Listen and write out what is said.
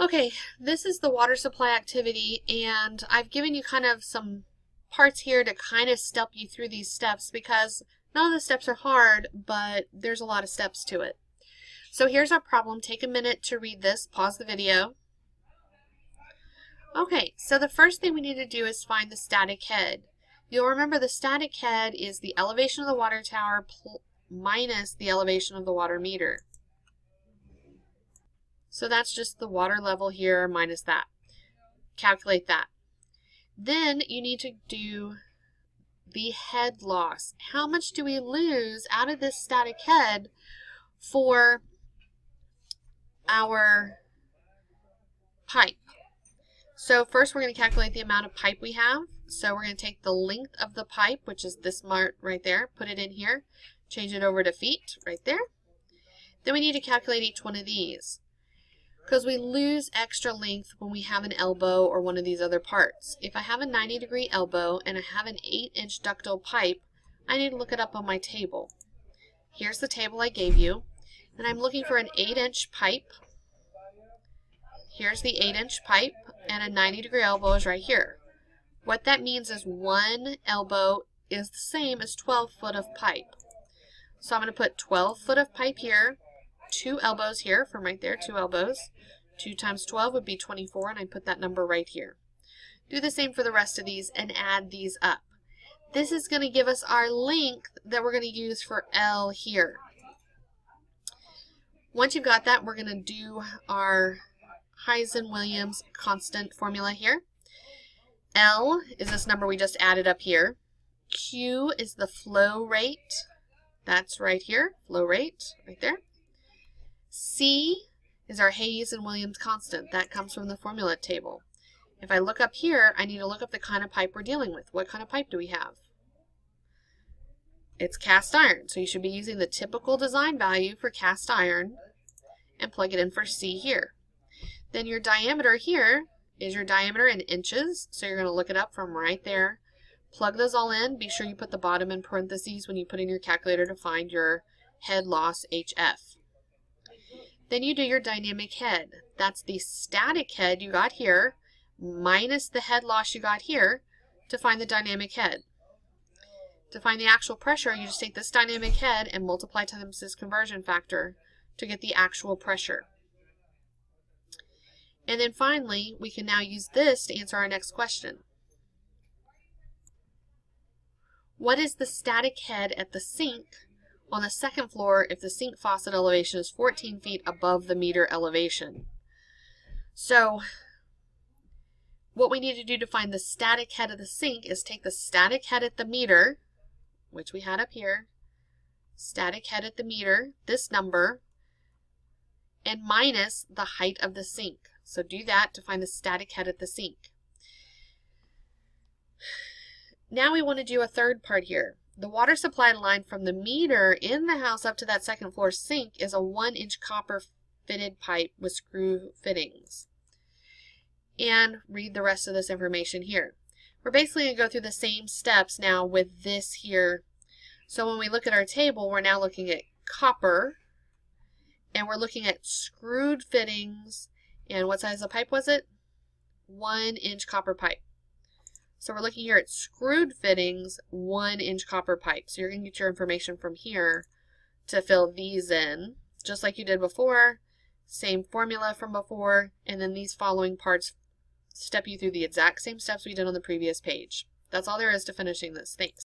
Okay, this is the water supply activity and I've given you kind of some parts here to kind of step you through these steps because none of the steps are hard, but there's a lot of steps to it. So here's our problem. Take a minute to read this. Pause the video. Okay, so the first thing we need to do is find the static head. You'll remember the static head is the elevation of the water tower minus the elevation of the water meter. So that's just the water level here minus that. Calculate that. Then you need to do the head loss. How much do we lose out of this static head for our pipe? So first we're going to calculate the amount of pipe we have. So we're going to take the length of the pipe, which is this mark right there, put it in here, change it over to feet right there. Then we need to calculate each one of these because we lose extra length when we have an elbow or one of these other parts. If I have a 90 degree elbow and I have an 8 inch ductile pipe, I need to look it up on my table. Here's the table I gave you, and I'm looking for an 8 inch pipe Here's the 8 inch pipe and a 90 degree elbow is right here. What that means is one elbow is the same as 12 foot of pipe. So I'm going to put 12 foot of pipe here, two elbows here from right there, two elbows. 2 times 12 would be 24 and I put that number right here. Do the same for the rest of these and add these up. This is going to give us our length that we're going to use for L here. Once you've got that, we're going to do our Hazen-Williams constant formula here. L is this number we just added up here. Q is the flow rate. That's right here, flow rate, right there. C is our Hazen-Williams constant. That comes from the formula table. If I look up here, I need to look up the kind of pipe we're dealing with. What kind of pipe do we have? It's cast iron, so you should be using the typical design value for cast iron and plug it in for C here. Then your diameter here is your diameter in inches. So you're going to look it up from right there. Plug those all in. Be sure you put the bottom in parentheses when you put in your calculator to find your head loss HF. Then you do your dynamic head. That's the static head you got here minus the head loss you got here to find the dynamic head. To find the actual pressure, you just take this dynamic head and multiply times this conversion factor to get the actual pressure. And then finally, we can now use this to answer our next question. What is the static head at the sink on the second floor if the sink faucet elevation is 14 feet above the meter elevation? So what we need to do to find the static head of the sink is take the static head at the meter, which we had up here, static head at the meter, this number, and minus the height of the sink. So do that to find the static head at the sink. Now we want to do a third part here. The water supply line from the meter in the house up to that second floor sink is a one inch copper fitted pipe with screw fittings. And read the rest of this information here. We're basically going to go through the same steps now with this here. So when we look at our table, we're now looking at copper, and we're looking at screwed fittings and what size of pipe was it? One inch copper pipe. So we're looking here at screwed fittings, one inch copper pipe. So you're going to get your information from here to fill these in, just like you did before. Same formula from before, and then these following parts step you through the exact same steps we did on the previous page. That's all there is to finishing this. Thanks.